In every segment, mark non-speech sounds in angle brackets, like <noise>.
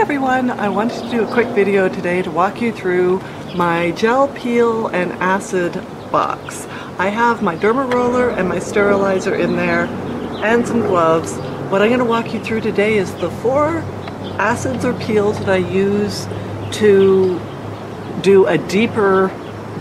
everyone, I wanted to do a quick video today to walk you through my gel peel and acid box. I have my derma roller and my sterilizer in there and some gloves. What I'm going to walk you through today is the four acids or peels that I use to do a deeper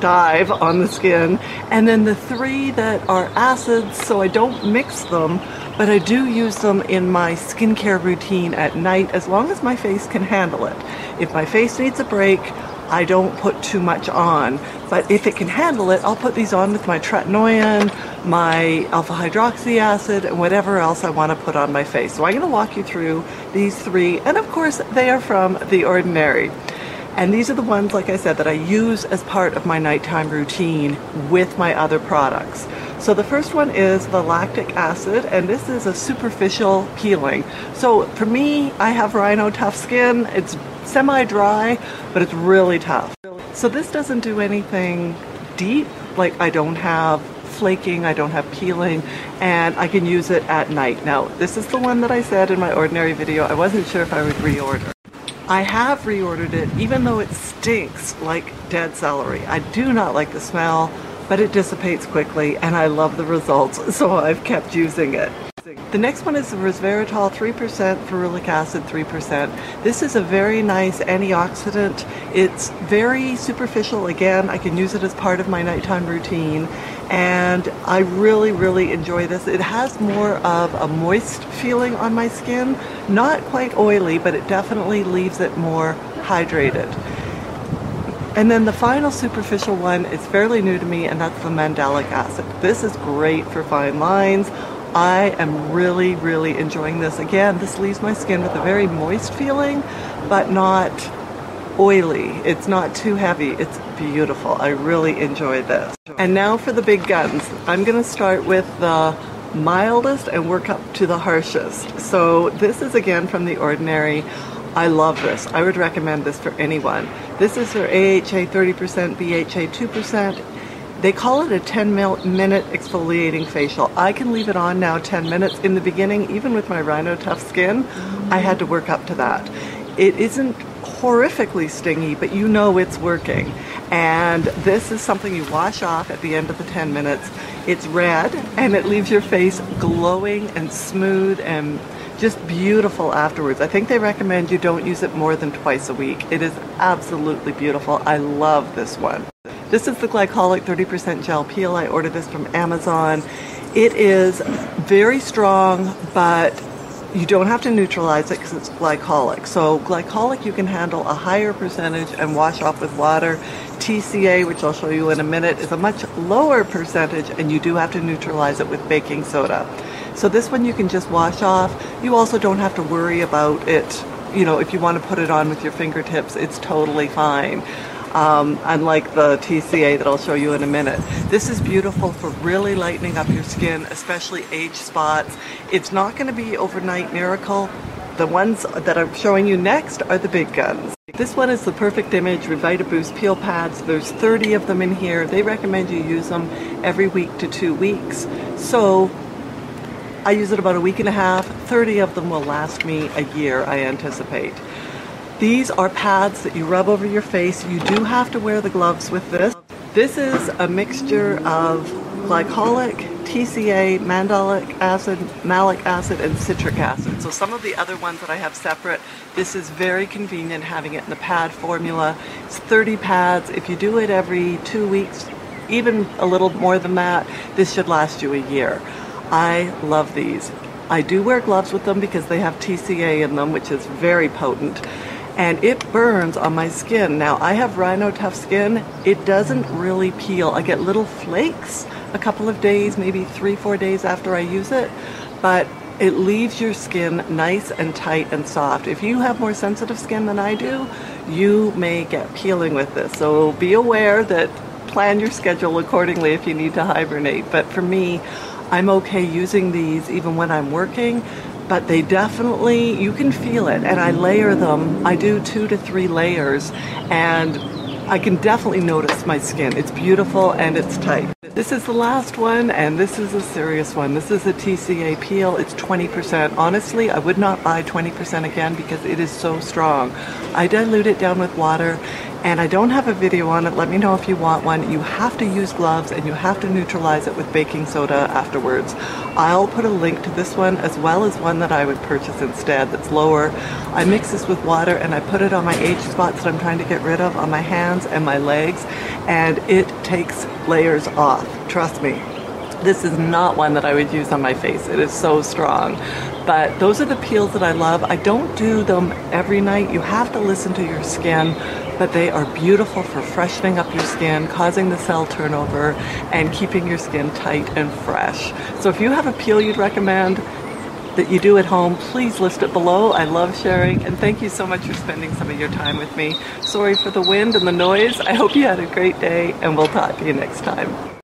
dive on the skin and then the three that are acids so I don't mix them but I do use them in my skincare routine at night as long as my face can handle it. If my face needs a break, I don't put too much on. But if it can handle it, I'll put these on with my tretinoin, my alpha hydroxy acid, and whatever else I want to put on my face. So I'm going to walk you through these three, and of course, they are from The Ordinary. And these are the ones, like I said, that I use as part of my nighttime routine with my other products. So the first one is the lactic acid, and this is a superficial peeling. So for me, I have rhino tough skin. It's semi-dry, but it's really tough. So this doesn't do anything deep, like I don't have flaking, I don't have peeling, and I can use it at night. Now, this is the one that I said in my ordinary video. I wasn't sure if I would reorder. I have reordered it, even though it stinks like dead celery. I do not like the smell but it dissipates quickly and I love the results, <laughs> so I've kept using it. The next one is the resveratrol 3%, ferulic acid 3%. This is a very nice antioxidant. It's very superficial again. I can use it as part of my nighttime routine and I really, really enjoy this. It has more of a moist feeling on my skin. Not quite oily, but it definitely leaves it more hydrated. And then the final superficial one is fairly new to me, and that's the mandelic acid. This is great for fine lines. I am really, really enjoying this. Again, this leaves my skin with a very moist feeling, but not oily. It's not too heavy. It's beautiful. I really enjoy this. And now for the big guns. I'm going to start with the mildest and work up to the harshest. So this is again from The Ordinary. I love this. I would recommend this for anyone. This is their AHA 30%, BHA 2%. They call it a 10 minute exfoliating facial. I can leave it on now 10 minutes. In the beginning, even with my rhino tough skin, I had to work up to that. It isn't horrifically stingy, but you know it's working. And this is something you wash off at the end of the 10 minutes. It's red and it leaves your face glowing and smooth and just beautiful afterwards. I think they recommend you don't use it more than twice a week. It is absolutely beautiful. I love this one. This is the glycolic 30% gel peel. I ordered this from Amazon. It is very strong, but you don't have to neutralize it because it's glycolic. So glycolic you can handle a higher percentage and wash off with water. TCA, which I'll show you in a minute, is a much lower percentage and you do have to neutralize it with baking soda. So this one you can just wash off. You also don't have to worry about it. You know, if you want to put it on with your fingertips, it's totally fine. Um, unlike the TCA that I'll show you in a minute. This is beautiful for really lightening up your skin, especially age spots. It's not going to be overnight miracle. The ones that I'm showing you next are the big guns. This one is the Perfect Image Revitaboost Peel Pads. There's 30 of them in here. They recommend you use them every week to two weeks. So I use it about a week and a half. 30 of them will last me a year, I anticipate. These are pads that you rub over your face. You do have to wear the gloves with this. This is a mixture of glycolic, TCA, mandelic acid, malic acid, and citric acid. So some of the other ones that I have separate, this is very convenient having it in the pad formula. It's 30 pads. If you do it every two weeks, even a little more than that, this should last you a year. I love these. I do wear gloves with them because they have TCA in them, which is very potent. And it burns on my skin. Now, I have rhino tough skin. It doesn't really peel. I get little flakes a couple of days, maybe three, four days after I use it. But it leaves your skin nice and tight and soft. If you have more sensitive skin than I do, you may get peeling with this. So be aware that plan your schedule accordingly if you need to hibernate. But for me, I'm okay using these even when I'm working, but they definitely, you can feel it. And I layer them, I do two to three layers, and I can definitely notice my skin. It's beautiful and it's tight. This is the last one and this is a serious one. This is a TCA peel. It's 20%. Honestly, I would not buy 20% again because it is so strong. I dilute it down with water and I don't have a video on it. Let me know if you want one. You have to use gloves and you have to neutralize it with baking soda afterwards. I'll put a link to this one as well as one that I would purchase instead that's lower. I mix this with water and I put it on my age spots that I'm trying to get rid of on my hands and my legs and it takes layers off. Trust me. This is not one that I would use on my face. It is so strong. But those are the peels that I love. I don't do them every night. You have to listen to your skin but they are beautiful for freshening up your skin, causing the cell turnover, and keeping your skin tight and fresh. So if you have a peel you'd recommend that you do at home, please list it below. I love sharing, and thank you so much for spending some of your time with me. Sorry for the wind and the noise. I hope you had a great day, and we'll talk to you next time.